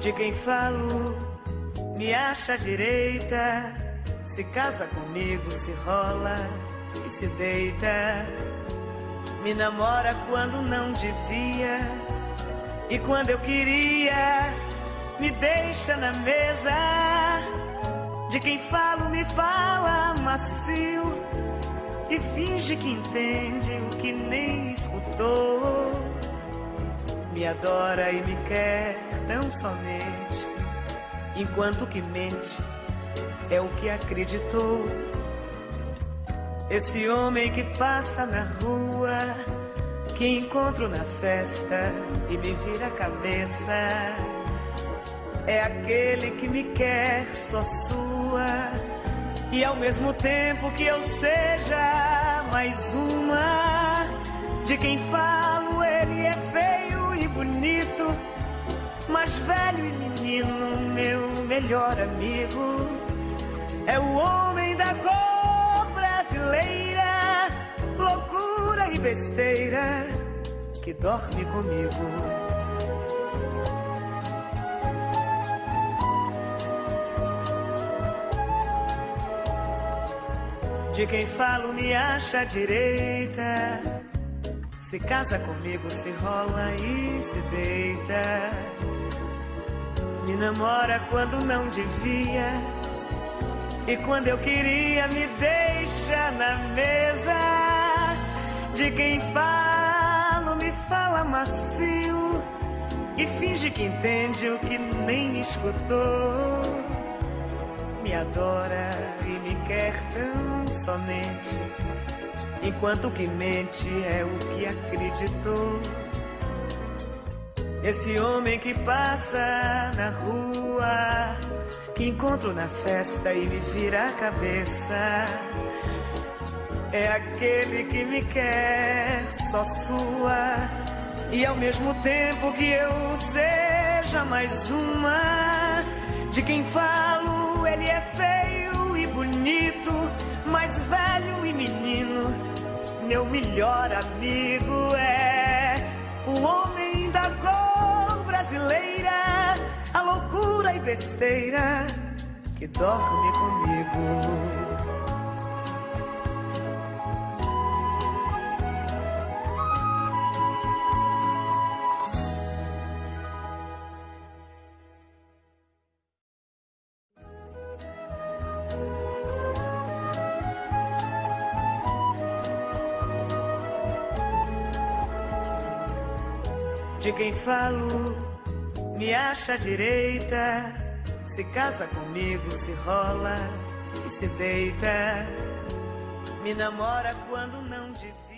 De quem falo, me acha direita. Se casa comigo, se rola e se deita. Me namora quando não devia. E quando eu queria, me deixa na mesa. De quem falo, me fala macio. E finge que entende o que nem escutou. Me adora e me quer tão somente. Enquanto que mente é o que acreditou. Esse homem que passa na rua, que encontro na festa e me vira a cabeça, é aquele que me quer só sua. E ao mesmo tempo que eu seja mais uma, de quem falo, mas velho e menino, meu melhor amigo, é o homem da cor brasileira, loucura e besteira que dorme comigo. De quem falo me acha direita. Se casa comigo, se rola e se deita. Me namora quando não devia. E quando eu queria, me deixa na mesa. De quem falo, me fala macio. E finge que entende o que nem escutou. Me adora e me quer tão somente. Enquanto que mente é o que acreditou. Esse homem que passa na rua, que encontro na festa e me vira a cabeça. É aquele que me quer só sua, e ao mesmo tempo que eu seja mais uma, de quem falo, ele é feio e bonito, mas velho e menino, meu melhor amigo é o homem da cor brasileira, a loucura e besteira que dorme comigo. De quem falo, me acha direita. Se casa comigo, se rola e se deita. Me namora quando não devia.